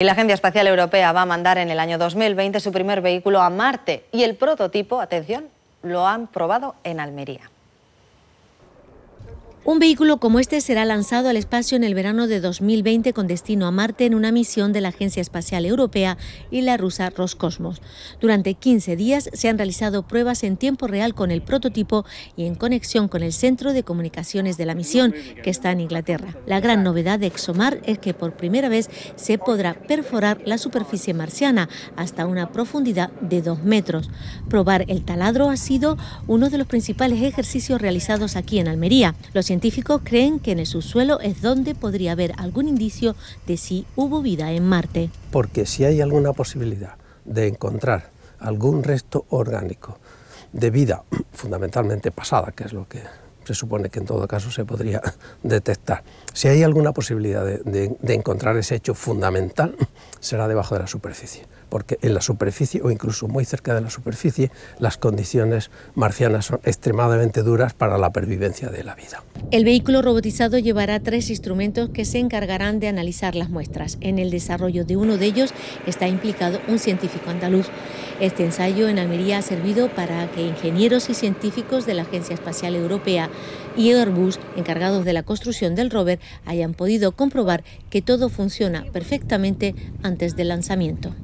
Y la Agencia Espacial Europea va a mandar en el año 2020 su primer vehículo a Marte y el prototipo, atención, lo han probado en Almería. Un vehículo como este será lanzado al espacio en el verano de 2020 con destino a Marte en una misión de la Agencia Espacial Europea y la rusa Roscosmos. Durante 15 días se han realizado pruebas en tiempo real con el prototipo y en conexión con el centro de comunicaciones de la misión, que está en Inglaterra. La gran novedad de ExoMar es que por primera vez se podrá perforar la superficie marciana hasta una profundidad de 2 metros. Probar el taladro ha sido uno de los principales ejercicios realizados aquí en Almería. Los científicos creen que en el subsuelo es donde podría haber algún indicio de si hubo vida en Marte. Porque si hay alguna posibilidad de encontrar algún resto orgánico de vida fundamentalmente pasada, que es lo que se supone que en todo caso se podría detectar. Si hay alguna posibilidad de, de, encontrar ese hecho fundamental, será debajo de la superficie, porque en la superficie o incluso muy cerca de la superficie las condiciones marcianas son extremadamente duras para la pervivencia de la vida. El vehículo robotizado llevará tres instrumentos que se encargarán de analizar las muestras. En el desarrollo de uno de ellos está implicado un científico andaluz. Este ensayo en Almería ha servido para que ingenieros y científicos de la Agencia Espacial Europea y Airbus, encargados de la construcción del rover, hayan podido comprobar que todo funciona perfectamente antes del lanzamiento.